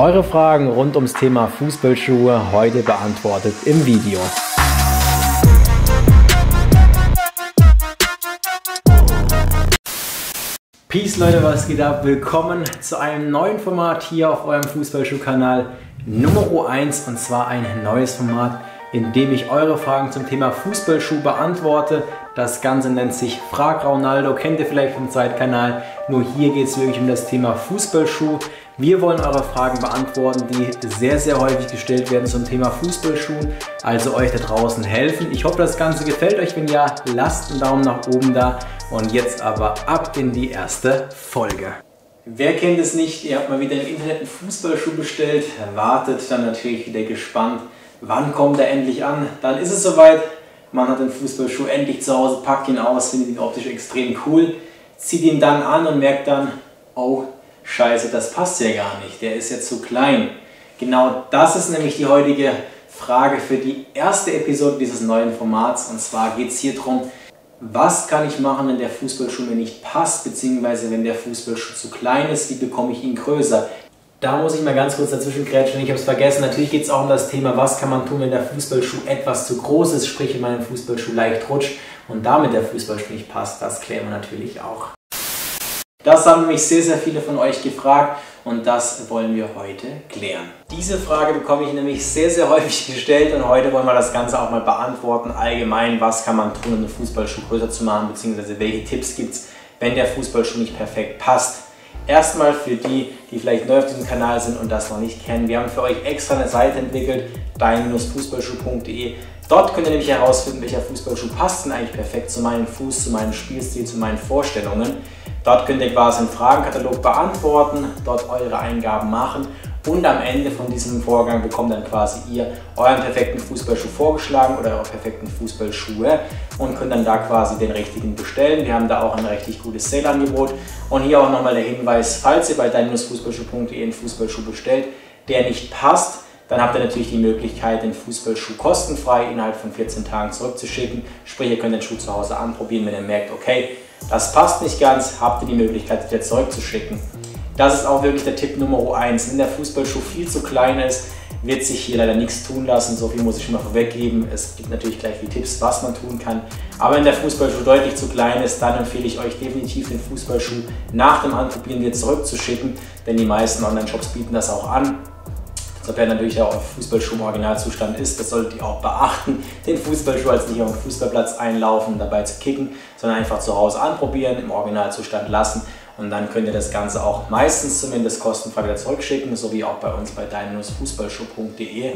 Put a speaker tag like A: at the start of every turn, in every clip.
A: Eure Fragen rund ums Thema Fußballschuhe heute beantwortet im Video. Peace Leute, was geht ab? Willkommen zu einem neuen Format hier auf eurem Fußballschuhkanal Nummer 1 und zwar ein neues Format, in dem ich eure Fragen zum Thema Fußballschuh beantworte. Das Ganze nennt sich Frag Ronaldo, kennt ihr vielleicht vom Zeitkanal. Nur hier geht es wirklich um das Thema Fußballschuh. Wir wollen eure Fragen beantworten, die sehr, sehr häufig gestellt werden zum Thema Fußballschuh, also euch da draußen helfen. Ich hoffe, das Ganze gefällt euch. Wenn ja, lasst einen Daumen nach oben da. Und jetzt aber ab in die erste Folge. Wer kennt es nicht? Ihr habt mal wieder im Internet einen Fußballschuh bestellt, wartet dann natürlich wieder gespannt, wann kommt er endlich an. Dann ist es soweit, man hat den Fußballschuh endlich zu Hause, packt ihn aus, findet ihn optisch extrem cool, zieht ihn dann an und merkt dann, oh, scheiße, das passt ja gar nicht, der ist ja zu klein. Genau das ist nämlich die heutige Frage für die erste Episode dieses neuen Formats. Und zwar geht es hier darum, was kann ich machen, wenn der Fußballschuh mir nicht passt, beziehungsweise wenn der Fußballschuh zu klein ist, wie bekomme ich ihn größer? Da muss ich mal ganz kurz dazwischen kretschen, ich habe es vergessen. Natürlich geht es auch um das Thema, was kann man tun, wenn der Fußballschuh etwas zu groß ist, sprich wenn mein Fußballschuh leicht rutscht und damit der Fußballschuh nicht passt. Das klären wir natürlich auch. Das haben mich sehr, sehr viele von euch gefragt und das wollen wir heute klären. Diese Frage bekomme ich nämlich sehr, sehr häufig gestellt und heute wollen wir das Ganze auch mal beantworten. Allgemein, was kann man tun, um den Fußballschuh größer zu machen, beziehungsweise welche Tipps gibt es, wenn der Fußballschuh nicht perfekt passt. Erstmal für die, die vielleicht neu auf diesem Kanal sind und das noch nicht kennen. Wir haben für euch extra eine Seite entwickelt, dein-fußballschuh.de. Dort könnt ihr nämlich herausfinden, welcher Fußballschuh passt denn eigentlich perfekt zu meinem Fuß, zu meinem Spielstil, zu meinen Vorstellungen. Dort könnt ihr quasi einen Fragenkatalog beantworten, dort eure Eingaben machen und am Ende von diesem Vorgang bekommt dann quasi ihr euren perfekten Fußballschuh vorgeschlagen oder eure perfekten Fußballschuhe und könnt dann da quasi den richtigen bestellen. Wir haben da auch ein richtig gutes Sale-Angebot und hier auch nochmal der Hinweis, falls ihr bei dein-fußballschuh.de einen Fußballschuh bestellt, der nicht passt, dann habt ihr natürlich die Möglichkeit, den Fußballschuh kostenfrei innerhalb von 14 Tagen zurückzuschicken. Sprich, ihr könnt den Schuh zu Hause anprobieren, wenn ihr merkt, okay, das passt nicht ganz, habt ihr die Möglichkeit, wieder zurückzuschicken. Das ist auch wirklich der Tipp Nummer 1. Wenn der Fußballschuh viel zu klein ist, wird sich hier leider nichts tun lassen. So viel muss ich schon mal vorweggeben. Es gibt natürlich gleich die Tipps, was man tun kann. Aber wenn der Fußballschuh deutlich zu klein ist, dann empfehle ich euch definitiv den Fußballschuh nach dem Anprobieren wieder zurückzuschicken, denn die meisten Online-Shops bieten das auch an. Sofern natürlich auch auf Fußballschuh im Originalzustand ist, das solltet ihr auch beachten. Den Fußballschuh als nicht auf den Fußballplatz einlaufen, dabei zu kicken, sondern einfach zu Hause anprobieren, im Originalzustand lassen und dann könnt ihr das Ganze auch meistens zumindest kostenfrei wieder zurückschicken, so wie auch bei uns bei dein-fußballschuh.de.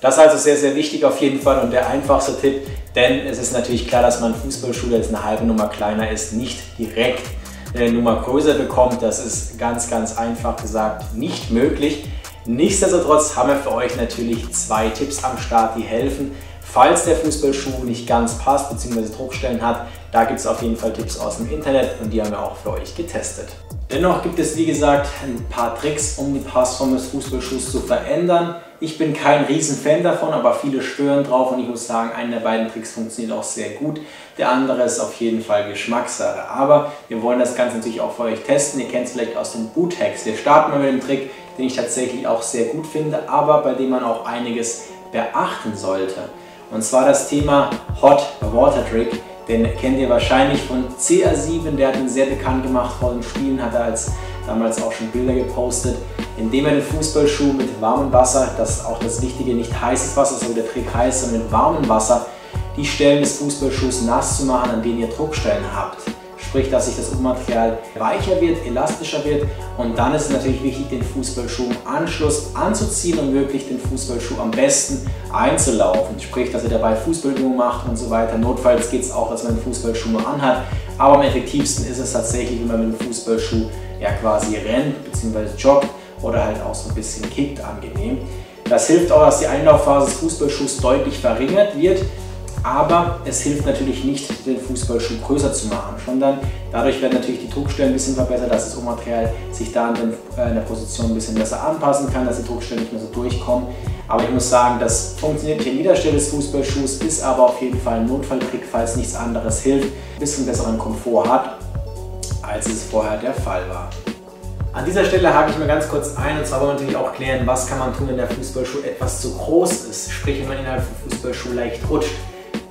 A: Das ist also sehr, sehr wichtig auf jeden Fall und der einfachste Tipp, denn es ist natürlich klar, dass man Fußballschuh, der jetzt eine halbe Nummer kleiner ist, nicht direkt eine Nummer größer bekommt. Das ist ganz, ganz einfach gesagt nicht möglich. Nichtsdestotrotz haben wir für euch natürlich zwei Tipps am Start, die helfen. Falls der Fußballschuh nicht ganz passt bzw. Druckstellen hat, da gibt es auf jeden Fall Tipps aus dem Internet und die haben wir auch für euch getestet. Dennoch gibt es wie gesagt ein paar Tricks, um die Passform des Fußballschuhs zu verändern. Ich bin kein Riesenfan davon, aber viele schwören drauf und ich muss sagen, einer der beiden Tricks funktioniert auch sehr gut. Der andere ist auf jeden Fall Geschmackssache. Aber wir wollen das Ganze natürlich auch für euch testen. Ihr kennt es vielleicht aus den Boot-Hacks. Wir starten mal mit dem Trick, den ich tatsächlich auch sehr gut finde, aber bei dem man auch einiges beachten sollte. Und zwar das Thema Hot Water Trick. Den kennt ihr wahrscheinlich von CR7, der hat ihn sehr bekannt gemacht vor den Spielen, hat er als damals auch schon Bilder gepostet, indem er den Fußballschuh mit warmem Wasser, das ist auch das Wichtige, nicht heißes Wasser, so wie der Trick heißt, sondern mit warmem Wasser, die Stellen des Fußballschuhs nass zu machen, an denen ihr Druckstellen habt sprich, dass sich das Obermaterial weicher wird, elastischer wird und dann ist es natürlich wichtig, den Fußballschuh im Anschluss anzuziehen und wirklich den Fußballschuh am besten einzulaufen, sprich, dass ihr dabei Fußballübungen macht und so weiter. Notfalls geht es auch, dass man den Fußballschuh nur anhat, aber am effektivsten ist es tatsächlich, wenn man mit dem Fußballschuh ja quasi rennt bzw. joggt oder halt auch so ein bisschen kickt angenehm. Das hilft auch, dass die Einlaufphase des Fußballschuhs deutlich verringert wird aber es hilft natürlich nicht, den Fußballschuh größer zu machen, sondern dadurch werden natürlich die Druckstellen ein bisschen verbessert, dass das Obermaterial sich da in äh, der Position ein bisschen besser anpassen kann, dass die Druckstellen nicht mehr so durchkommen. Aber ich muss sagen, das funktioniert nicht an jeder Stelle des Fußballschuhs, ist aber auf jeden Fall ein Notfalltrick, falls nichts anderes hilft, ein bisschen besseren Komfort hat, als es vorher der Fall war. An dieser Stelle hake ich mal ganz kurz ein und zwar wollen wir natürlich auch klären, was kann man tun, wenn der Fußballschuh etwas zu groß ist, sprich wenn man innerhalb vom Fußballschuh leicht rutscht.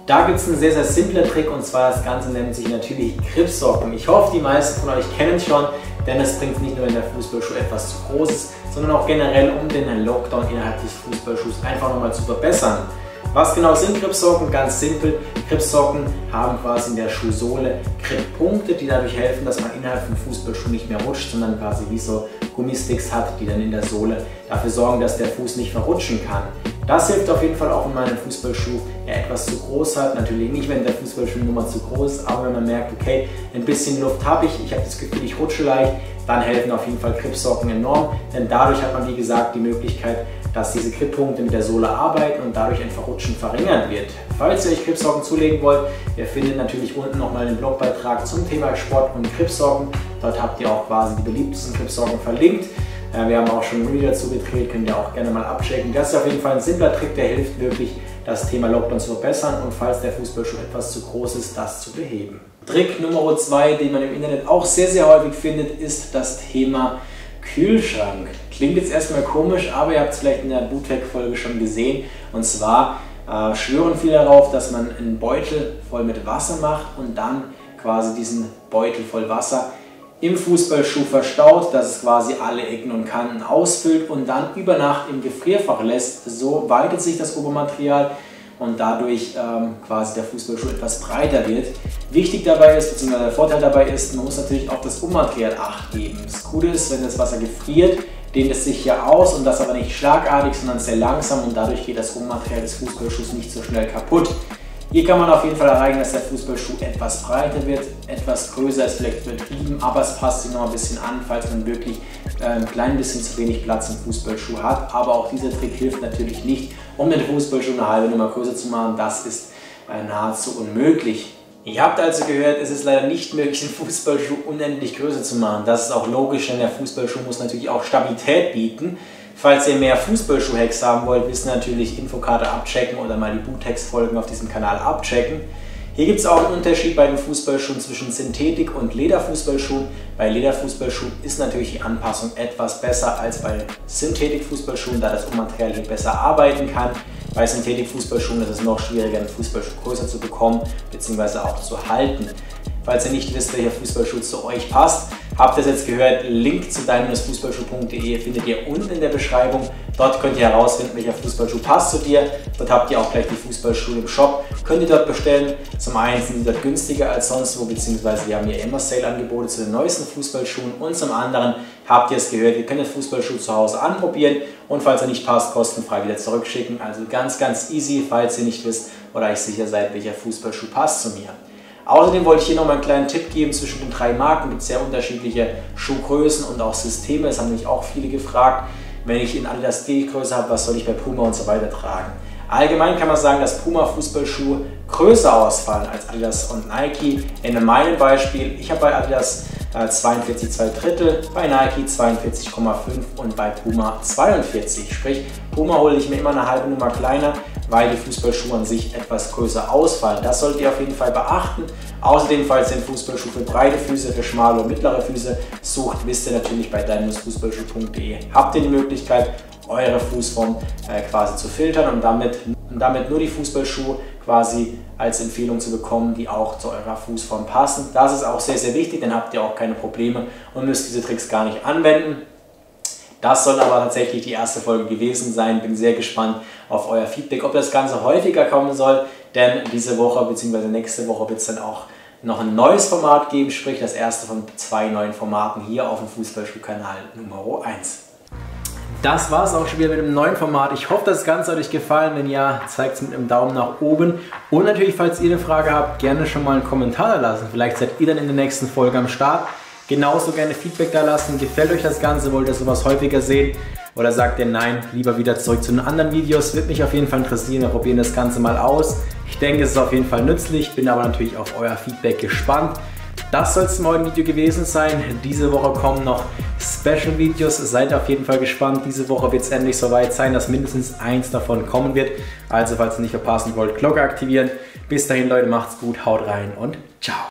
A: Da gibt es einen sehr, sehr simpler Trick und zwar das Ganze nennt sich natürlich Gripsocken. Ich hoffe, die meisten von euch kennen es schon, denn es bringt nicht nur, wenn der Fußballschuh etwas zu groß ist, sondern auch generell, um den Lockdown innerhalb des Fußballschuhs einfach nochmal zu verbessern. Was genau sind Gripsocken? Ganz simpel. Gripsocken haben quasi in der Schuhsohle Grippunkte, die dadurch helfen, dass man innerhalb vom Fußballschuh nicht mehr rutscht, sondern quasi wie so Gummisticks hat, die dann in der Sohle dafür sorgen, dass der Fuß nicht verrutschen kann. Das hilft auf jeden Fall auch, wenn man einen Fußballschuh ja, etwas zu groß hat. Natürlich nicht, wenn der Fußballschuh Nummer zu groß ist, aber wenn man merkt, okay, ein bisschen Luft habe ich, ich habe das Gefühl, ich rutsche leicht, dann helfen auf jeden Fall Gripsocken enorm, denn dadurch hat man, wie gesagt, die Möglichkeit, dass diese Grippunkte mit der Sohle arbeiten und dadurch ein Verrutschen verringert wird. Falls ihr euch Gripsocken zulegen wollt, ihr findet natürlich unten nochmal einen Blogbeitrag zum Thema Sport und Gripsocken. Dort habt ihr auch quasi die beliebtesten Gripsocken verlinkt. Wir haben auch schon ein Video dazu gedreht, könnt ihr auch gerne mal abchecken. Das ist auf jeden Fall ein simpler Trick, der hilft wirklich, das Thema Lockdown zu verbessern und falls der Fußballschuh etwas zu groß ist, das zu beheben. Trick Nummer zwei, den man im Internet auch sehr, sehr häufig findet, ist das Thema Kühlschrank. Klingt jetzt erstmal komisch, aber ihr habt es vielleicht in der Bootleg-Folge schon gesehen. Und zwar äh, schwören viele darauf, dass man einen Beutel voll mit Wasser macht und dann quasi diesen Beutel voll Wasser im Fußballschuh verstaut, dass es quasi alle Ecken und Kanten ausfüllt und dann über Nacht im Gefrierfach lässt. So weitet sich das Obermaterial und dadurch ähm, quasi der Fußballschuh etwas breiter wird. Wichtig dabei ist, beziehungsweise der Vorteil dabei ist, man muss natürlich auf das Ummaterial Acht geben. Das Coole ist, wenn das Wasser gefriert, dehnt es sich hier aus und das aber nicht schlagartig, sondern sehr langsam und dadurch geht das Ummaterial des Fußballschuhs nicht so schnell kaputt. Hier kann man auf jeden Fall erreichen, dass der Fußballschuh etwas breiter wird, etwas größer ist vielleicht übertrieben, aber es passt sich noch ein bisschen an, falls man wirklich äh, ein klein bisschen zu wenig Platz im Fußballschuh hat. Aber auch dieser Trick hilft natürlich nicht, um den Fußballschuh eine halbe Nummer größer zu machen. Das ist äh, nahezu unmöglich. Ihr habt also gehört, es ist leider nicht möglich, den Fußballschuh unendlich größer zu machen. Das ist auch logisch, denn der Fußballschuh muss natürlich auch Stabilität bieten. Falls ihr mehr Fußballschuh-Hacks haben wollt, wisst ihr natürlich Infokarte abchecken oder mal die Boottext-Folgen auf diesem Kanal abchecken. Hier gibt es auch einen Unterschied bei den Fußballschuhen zwischen Synthetik- und Lederfußballschuhen. Bei Lederfußballschuhen ist natürlich die Anpassung etwas besser als bei Synthetikfußballschuhen, da das Ummaterial hier besser arbeiten kann. Bei Synthetikfußballschuhen ist es noch schwieriger, einen Fußballschuh größer zu bekommen bzw. auch zu halten. Falls ihr nicht wisst, welcher Fußballschuh zu euch passt, Habt ihr es jetzt gehört? Link zu dein-fußballschuh.de findet ihr unten in der Beschreibung. Dort könnt ihr herausfinden, welcher Fußballschuh passt zu dir. Dort habt ihr auch gleich die Fußballschuhe im Shop. Könnt ihr dort bestellen. Zum einen sind die dort günstiger als sonst wo, beziehungsweise wir haben hier immer Sale-Angebote zu den neuesten Fußballschuhen. Und zum anderen habt ihr es gehört, ihr könnt den Fußballschuh zu Hause anprobieren und falls er nicht passt, kostenfrei wieder zurückschicken. Also ganz, ganz easy, falls ihr nicht wisst oder euch sicher seid, welcher Fußballschuh passt zu mir. Außerdem wollte ich hier noch mal einen kleinen Tipp geben zwischen den drei Marken. Es gibt sehr unterschiedliche Schuhgrößen und auch Systeme. Es haben mich auch viele gefragt, wenn ich in Adidas D-Größe habe, was soll ich bei Puma und so weiter tragen. Allgemein kann man sagen, dass Puma Fußballschuhe größer ausfallen als Adidas und Nike. In meinem Beispiel, ich habe bei Adidas 42 äh, 2 Drittel, bei Nike 42,5 und bei Puma 42. Sprich, Puma hole ich mir immer eine halbe Nummer kleiner, weil die Fußballschuhe an sich etwas größer ausfallen. Das solltet ihr auf jeden Fall beachten. Außerdem, falls ihr einen Fußballschuh für breite Füße, für schmale und mittlere Füße sucht, wisst ihr natürlich bei dein-fußballschuh.de habt ihr die Möglichkeit, eure Fußform äh, quasi zu filtern und damit, und damit nur die Fußballschuhe quasi als Empfehlung zu bekommen, die auch zu eurer Fußform passen. Das ist auch sehr, sehr wichtig, dann habt ihr auch keine Probleme und müsst diese Tricks gar nicht anwenden. Das soll aber tatsächlich die erste Folge gewesen sein. Bin sehr gespannt auf euer Feedback, ob das Ganze häufiger kommen soll, denn diese Woche bzw. nächste Woche wird es dann auch noch ein neues Format geben, sprich das erste von zwei neuen Formaten hier auf dem Fußballschuhkanal Nummer 1. Das war es auch schon wieder mit dem neuen Format. Ich hoffe, das Ganze hat euch gefallen. Wenn ja, zeigt es mit einem Daumen nach oben. Und natürlich, falls ihr eine Frage habt, gerne schon mal einen Kommentar da lassen. Vielleicht seid ihr dann in der nächsten Folge am Start. Genauso gerne Feedback da lassen. Gefällt euch das Ganze? Wollt ihr sowas häufiger sehen? Oder sagt ihr nein, lieber wieder zurück zu den anderen Videos? Würde mich auf jeden Fall interessieren. Wir probieren das Ganze mal aus. Ich denke, es ist auf jeden Fall nützlich. Bin aber natürlich auf euer Feedback gespannt. Das soll es zum neuen Video gewesen sein. Diese Woche kommen noch Special-Videos. Seid auf jeden Fall gespannt. Diese Woche wird es endlich soweit sein, dass mindestens eins davon kommen wird. Also falls ihr nicht verpassen wollt, Glocke aktivieren. Bis dahin Leute, macht's gut, haut rein und ciao.